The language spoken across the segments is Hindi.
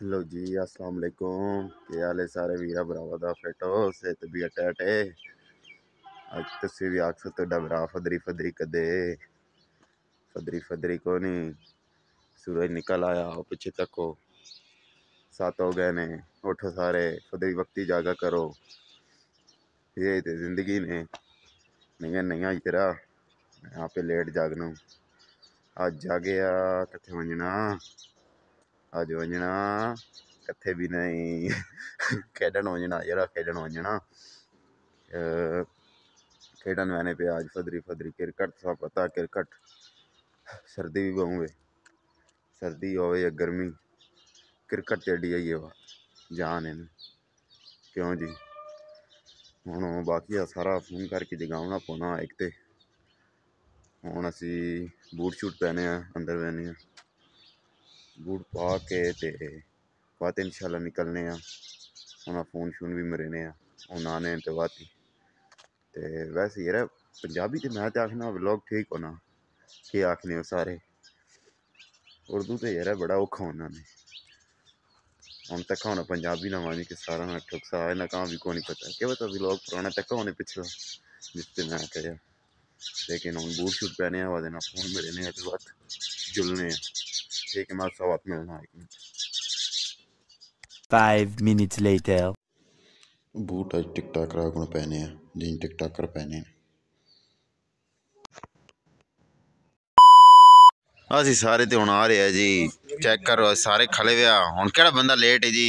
हेलो जी, अस्सलाम वालेकुम। क्या हाल है सारे वीरा भरावा फिट हो? सेहत भी अटैट है अज तुम भी आख सकते डबरा फदरी फदरी कदे। फदरी फदरी को नहीं सूरज निकल आया हो पीछे तको। सात हो गए ने, उठो सारे फदरी वक्ती जागा करो। ये तो ज़िंदगी ने नहीं नहीं जरा यहाँ पे लेट जागना। आज जागे कथे वजना। अज वजना कथे भी नहीं खेडन वजना जरा खेडन वजना। खेडन मैंने पे आज फदरी फदरी, क्रिकेट सा पता, क्रिकेट। सर्दी भी बहुए सर्दी हो या गर्मी, क्रिकेट चढ़ी आई है जान है क्यों जी? हूँ बाकी सारा फ़ोन करके जगावना पौना एक तो। हूँ असी बूट शूट पहने अंदर बहने बूट पा के ते बात इंशाल्लाह निकलने आ। फ़ोन शून भी मरेने हूँ आने ते ते वैसे यार, पंजाबी ते मैं तो आखना व्लॉग ठीक होना। के आखने हो सारे। उर्दू तो यार बड़ा औखा होना ने तक होना पंजाबी ना मानी कि सारा ना ठुक सा ना कहाँ भी को नहीं पता। क्या पता व्लॉग पुराना तक होने पिछला जिससे मैं कह लेकिन हम बूट शूट पहने देना फ़ोन मेरे ने बात जुलने ठीक है मैं सब हाथ मिलना एक minute Five minutes later. Boot अज टिकटाक को पहने हैं जिन टिकटाकर पहने हैं ਅਸੀਂ ਸਾਰੇ ਤੇ ਹੁਣ ਆ ਰਿਹਾ ਜੀ ਚੈੱਕ ਕਰੋ ਸਾਰੇ ਖਲੇ ਵਿਆ ਹੁਣ ਕਿਹੜਾ ਬੰਦਾ ਲੇਟ ਹੈ ਜੀ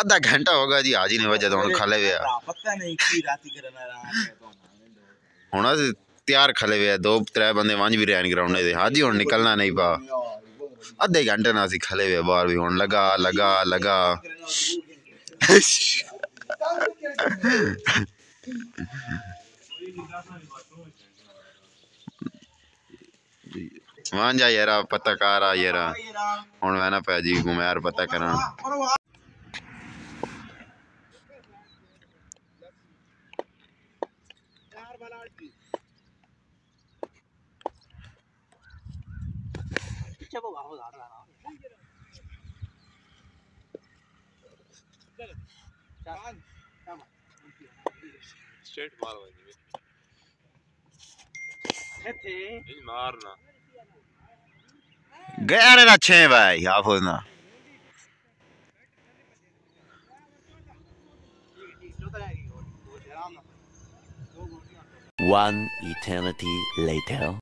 ਅੱਧਾ ਘੰਟਾ ਹੋ ਗਿਆ ਜੀ ਹਾਜੀ ਨੇ ਵਜਾ ਹੁਣ ਖਲੇ ਵਿਆ ਪਤਾ ਨਹੀਂ ਕੀ ਰਾਤੀ ਕਰਨਾ ਰਹਾ ਹੁਣ ਅਸੀਂ ਤਿਆਰ ਖਲੇ ਹੋਇਆ ਦੋ ਤਰੇ ਬੰਦੇ ਵਾਂਝ ਵੀ ਰਹਿਣ ਗਰਾਊਂਡ ਦੇ ਹਾਜੀ ਹੁਣ ਨਿਕਲਣਾ ਨਹੀਂ ਪਾ ਅੱਧੇ ਘੰਟੇ ਨਾਲ ਅਸੀਂ ਖਲੇ ਹੋਏ ਬਾਹਰ ਵੀ ਹੁਣ ਲਗਾ ਲਗਾ ਲਗਾ ਵਾਂਝਾ ਯਾਰਾ ਪਤਾ ਕਾਰਾ ਯਾਰਾ ਹੁਣ ਮੈਂ ਨਾ ਪੈ ਜੀ ਗੁਮੈਰ ਪਤਾ ਕਰਾਂ स्ट्रेट मार वही मारना गया रे अच्छे भाई आप होना One eternity later.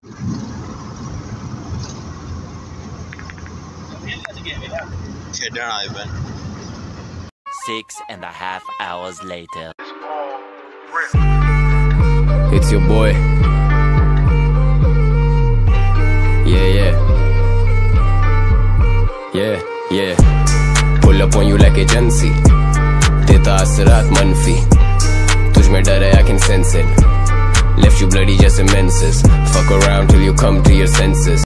खेडन आए बन Six and a half hours later. It's your boy. Yeah, yeah. Yeah, yeah. Pull up on you like agency. देता असरात मनफी तुझ में डर है I can sense it. Left you bloody just immenses. Fuck around till you come to your senses.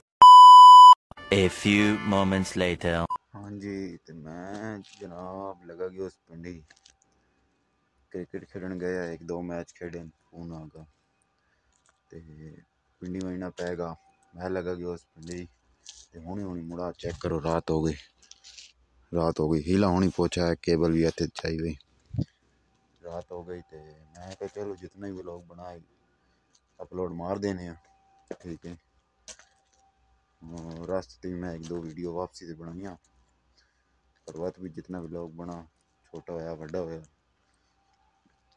A few moments later. हाँ जी तो मैं जनाब लगा गया उस पिंडी क्रिकेट खेलन गया, एक दो मैच खेडे फ़ोन आगा ते पिंडी महीना पैगा, मैं लगा गया उस पिंडी, ते हुनी हुनी मुड़ा चेक करो, रात हो गई। रात हो गई, हीला होनी पहुँचा है केबल भी इतने चाहिए रात हो गई, ते मैं कहा, चलो, जितने भी लोग बनाए अपलोड मार देने ठीक है। रास्ते में मैं एक दो वीडियो वापसी से बनाइया पर वत भी जितना भी लोग बना, छोटा होया, बड़ा होया,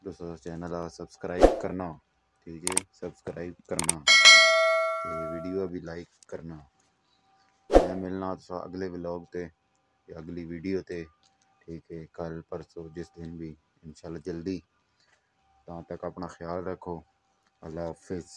दोस्तों चैनल आ सब्सक्राइब करना, ठीक है? सब्सक्राइब करना, ते वीडियो भी लाइक करना। मैं मिलना तो अगले व्लॉग ते अगली वीडियो ते, ठीक है? कल, परसों, जिस दिन भी, इंशाल्लाह जल्दी। तक अपना ख्याल रखो। अल्लाह हाफिज़।